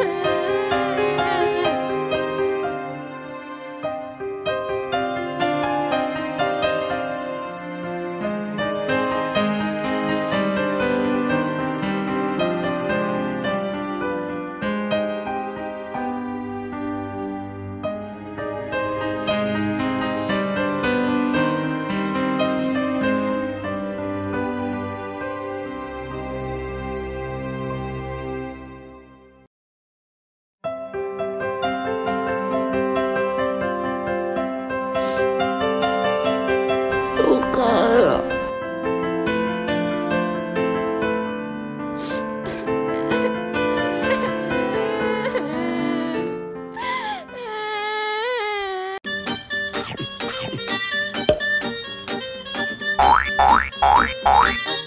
Amen. Oi, oi, oi, oi.